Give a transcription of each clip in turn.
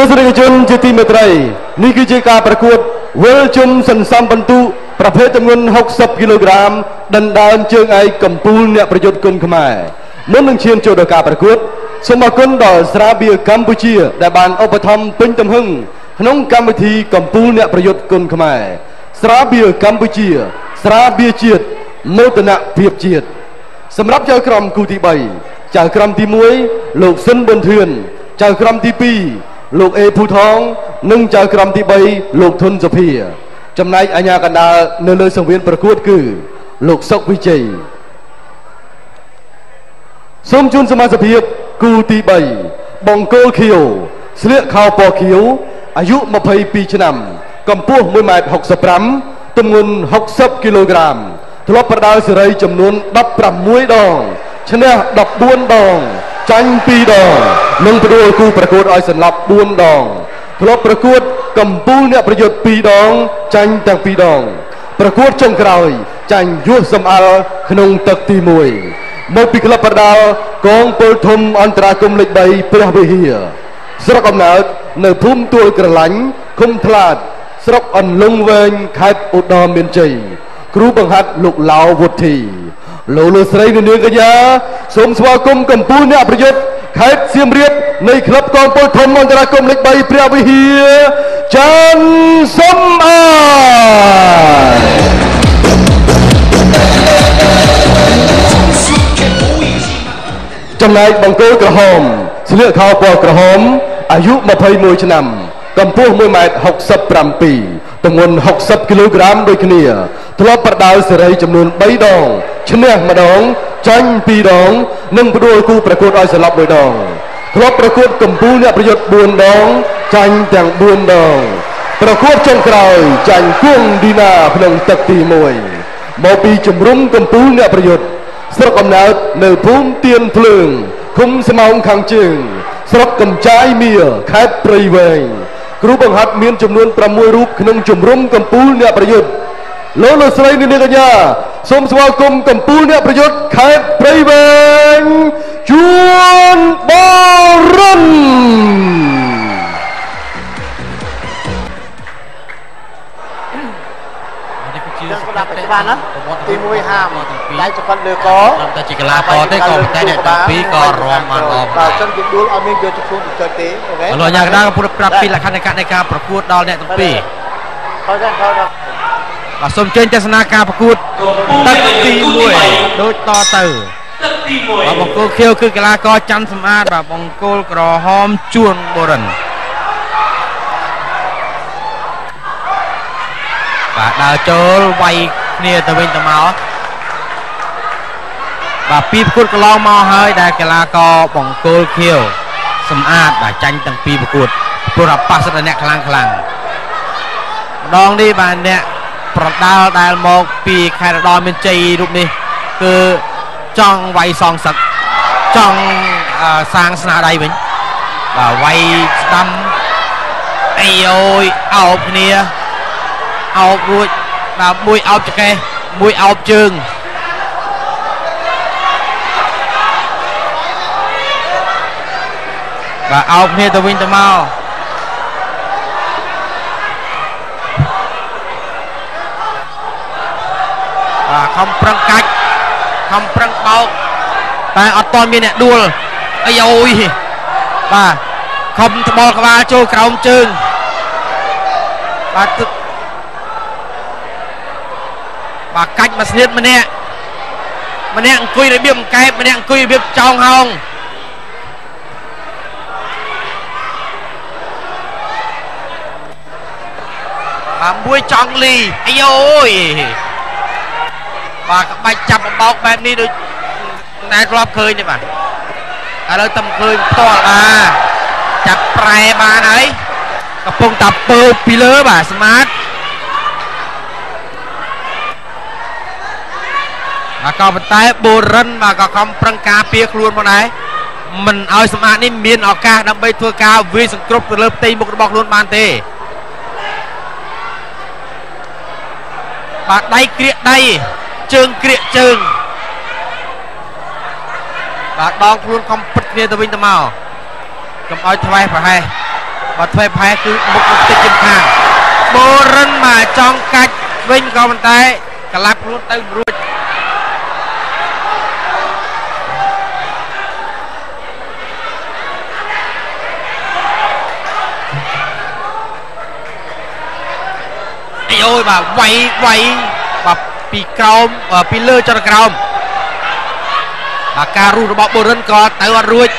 ទស្សនិកជនជាទីមេត្រីនេះគឺជាការប្រកួតវិលជុំសន្សំបន្ទុប្រភេទទម្ងន់60គីឡូក្រាមដណ្ដើមជើងឯកកម្ពុជាអ្នកប្រយុទ្ធគុណខ្មែរមុននឹងឈានចូលដល់ការប្រកួតសូមអរគុណដល់ស្រាបៀរកម្ពុជា ដែលបានឧបត្ថម្ភពេញទំហឹងក្នុងកម្មវិធីកម្ពុជាអ្នកប្រយុទ្ធគុណខ្មែរស្រាបៀរកម្ពុជា ស្រាបៀរជាតិមោទនភាពជាតិសម្រាប់ចៅក្រមគូទី3ចៅក្រមទី1លោកស៊ិនប៊ុនធឿនចៅក្រមទី2 លោកអេភូថងនិងចៅក្រមទី3លោកធុនសុភា ចំណែកអាញាកណ្ដាលនៅលើសង្វៀនប្រកួតគឺ លោកសុកវិជ័យសូមជូនសមាជិកភាពគូទី3បង្គោលខៀវស្លៀកខោពណ៌ខៀវអាយុ22ឆ្នាំ កម្ពស់1.65ម៉ែត្រទម្ងន់60គីឡូក្រាមធ្លាប់ប្រដាល់សេរីចំនួន16ដងឈ្នះ14ដង ចាញ់2ដងនិងផ្ដួលគូប្រកួតឲ្យសន្លប់4ដងធ្លាប់ប្រកួតកម្ពុជាអ្នកប្រយុទ្ធ2ដងចាញ់ទាំង2ដង ប្រកួតចុងក្រោយ ចាញ់យួសសំអល់ក្នុងទឹកទី1មកពីក្លឹបប្រដាល់កងពលធំអន្តរាគមលេខ3ព្រះវិហារស្រុកអំណើតនៅភូមិទួលក្រឡាញ់ឃុំថ្លាត ស្រុកអន្លង់វែងខេត្តឧត្តរមានជ័យគ្រូបង្ហាត់លោកឡាវវុធី លោកលោកស្រីនាងកញ្ញាសូមស្វាគមន៍កម្ពុជាអ្នកប្រយុទ្ធខេត្តសៀមរាបនៃក្លឹបកងពលធំអន្តរកម្មលេខ3ព្រះវិហារចាន់សំអាយចំណែកបង្គោលក្រហមស្លៀកខោពណ៌ក្រហមអាយុ21ឆ្នាំកម្ពស់1ម៉ែត្រ67 ទម្ងន់60គីឡូក្រាមដូចគ្នាធ្លាប់ប្រដាល់សេរីចំនួន3ដងឈ្នះម្ដងចាញ់2ដង និងផ្ដួលគូប្រកួតឲ្យសន្លប់1ដងធ្លាប់ប្រកួតកម្ពុជាអ្នកប្រយុទ្ធ4ដងចាញ់ទាំង4ដងប្រកួតចុងក្រោយចាញ់គួងឌីណាក្នុងទឹកទី1មកពីជំរំកម្ពុជាអ្នកប្រយុទ្ធស្រុកកំណើតនៅភូមិទៀនភ្លើងឃុំស្មោងខាងជើងស្រុកកំចាយមៀខេត្តព្រៃវែង គ្រូបង្ហាត់មានចំនួន6រូបក្នុងជំរំកម្ពុជាអ្នកប្រយុទ្ធលោកលោកស្រីនាងកញ្ញាសូមស្វាគមន៍កម្ពុជាអ្នកប្រយុទ្ធខេត្តព្រៃវែងជួនបរិនទាំងសម្រាប់បច្ចុប្បន្នណាទី1 ហាមដៃចង្កត់លើកតែជាកីឡាករទេក៏ប៉ុន្តែអ្នកទាំងពីរក៏រំបានល្អបាទអញ្ចឹងយើងដួលអត់មានយកទៅខ្លួនទៅទេអូខេលោកអាញាកណ្ដាលពុទ្ធប្រាប់ពីលក្ខណៈនៃការប្រកួតដល់អ្នកទាំងពីរខោដែរខោដែរបាទសូមជើញទស្សនាការប្រកួតទឹកទី1ដូចតទៅបាទបង្គោលខៀវគឺកីឡាករច័ន្ទសំអាតបាទបង្គោលក្រហមជួនបូរិនបាទដើរចូលវាយគ្នាទៅវិញទៅមក បាទពីប្រកួតកន្លងមកហើយដែលកីឡាករបង្គោលខៀវសំអាតបាទចាញ់ទាំងពីរប្រកួតព្រោះថាប៉ះសិតតែអ្នកខ្លាំងខ្លាំងម្ដងនេះបាទអ្នកប្រដាល់ដែលមកពីខេត្តរតនមានជ័យរូបនេះគឺចង់វាយសងសឹកចង់អឺសាងស្នាដៃវិញបាទវាយស្ដាំអីអូយអោបគ្នាអោបរួចបាទមួយអោបចកេះមួយអោបជើង បាទអោបគ្នាទៅវិញទៅមកបាទខំប្រឹងកាច់ខំប្រឹងបោកតែអត់ទាន់មានអ្នកដួលអីអូយបាទខំត្បល់ក្បាលចូលក្រោមជើងបាទទឹកបាទកាច់មួយស្នៀតម្នាក់ម្នាក់អង្គុយរបៀបអង្កែបម្នាក់អង្គុយរបៀបចောင်းហោង បាទមួយចង់លីអាយអូយបាទក្បាច់ចាប់បបោកបែបនេះដូចណែធ្លាប់ឃើញទេបាទឥឡូវតែឃើញផ្ទាល់បាទចាប់ប្រែបានហើយកំពុងតែពើពីលើបាទស្មាតបាទក៏ប៉ុន្តែបូរិនបាទក៏ខំប្រឹងការពារខ្លួនផងដែរមិនឲ្យសម្អាតនេះមានឱកាសដើម្បីធ្វើការវាយសង្គ្រប់ទៅលើផ្ទៃមុខរបស់ខ្លួនបានទេ បាទដៃក្រៀកដៃជើងក្រៀកជើងបាទដងខ្លួនខំពិតគ្នាទៅវិញទៅមកកុំឲ្យថ្វេសប្រហែសបបើធ្វើផែគឺមុខមុខតិចជាងខាងបូរិនមកចង់កាច់វិញក៏ប៉ុន្តែកលាប់ខ្លួនទៅរួច យបាទវាយវាយបាទពីក្រោមពីលើចរក្រោមបាទការរុះរបស់បូរិនក៏ទៅអត់រួច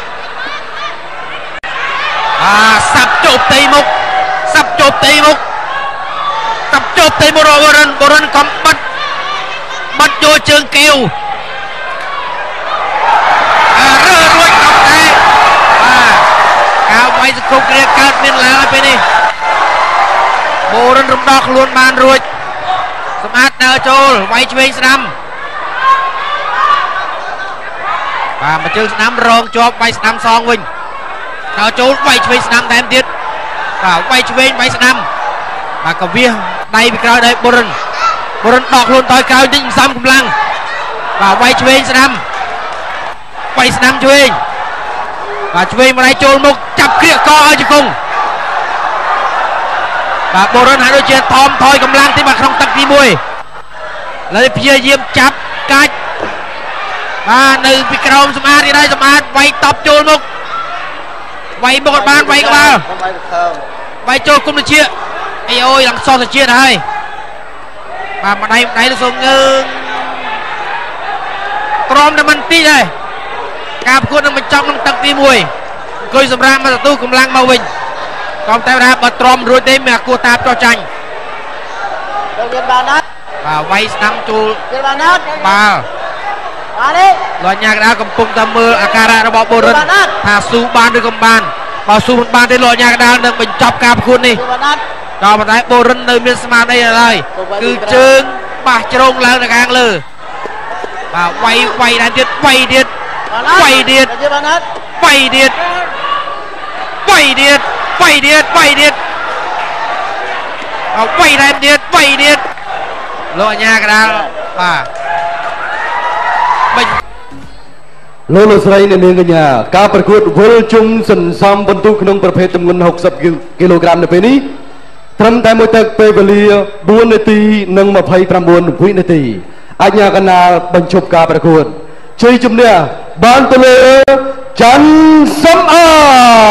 អាសាប់ជប់ទីមុខសាប់ជប់ទីមុខសាប់ជប់ទីមុខរបស់បូរិនបូរិនកំបិតបិទយកជើងកែវអារើរួចកំតែបាទការវាយសង្គមគ្រាកើតមានឡើងហើយពេលនេះ បូរិនរំដោះខ្លួនបានរួចសម្អាតដើរចូលវាយឆ្វេងស្ដាំបាទមកជើងស្ដាំរងជាប់វាយស្ដាំសងវិញដល់ចូលវាយឆ្វេងស្ដាំថែមទៀតបាទវាយឆ្វេងវាយស្ដាំបាទកវាសដៃពីក្រោយដៃបុរិនបុរិនដកខ្លួនតើក្រោយតិចសំកម្លាំងបាទវាយឆ្វេងស្ដាំវាយស្ដាំឆ្វេងបាទឆ្វេងម្ដាយចូលមុខចាប់គ្រាកកឲ្យជង្គង់ បាទបុរិនហើយដូចជាថមថយកម្លាំងទីមកក្នុងទឹកទី1លើព្យាយាមចាប់កាច់បាទនៅពីក្រោមសម្អាតទៀតហើយសម្អាតវាយតប់ចូលមុខវាយមុខអត់បានវាយក្បាលវាយចូលគុំតិចអីអូយឡើងសោះតិចទៀតហើយបាទម្ដាយម្ដាយទៅសូមងើងក្រមតែមិនតិចដែរការប្រកួតនឹងបញ្ចប់ក្នុងទឹកទី1អង្គុយសម្រាប់មកទទួលកម្លាំងមកវិញ ក៏តែថាបើទ្រាំរួចទេមានអាគោះតាបចោះចាញ់ទៅមានបានណាបាទវាយស្ដាំចូលមានបានណាបាល់បានទេលោកញ៉ាកដាកំពុងតែមើលអាការៈរបស់បុរិនថាស៊ូបានឬក៏បានបើស៊ូមិនបានទេលោកញ៉ាកដានឹងបញ្ចប់ការប្រកួតនេះដល់ប៉ុន្តែបុរិននៅមានស្មារតីឡើយគឺជើងប៉ះជ្រងឡើងទៅខាងលើបាទវាយវាយដែរទៀតវាយទៀតវាយទៀតវាយទៀតវាយទៀត វាយទៀតវាយទៀតអោវាយដែរទៀតវាយទៀតលោកអញ្ញាកដាលបាទមិញលោកលោកស្រីអ្នកនាងកញ្ញាការប្រកួតវិលជុំសន្សំបន្ទុកក្នុងប្រភេទទម្ងន់60គីឡូក្រាមនៅពេលនេះត្រឹមតែមួយទឹកពេលវេលា4នាទីនិង29វិនាទីអញ្ញាកណាលបញ្ឈប់ការប្រកួតជ័យជំនះបានទៅលើច័ន្ទសំអាត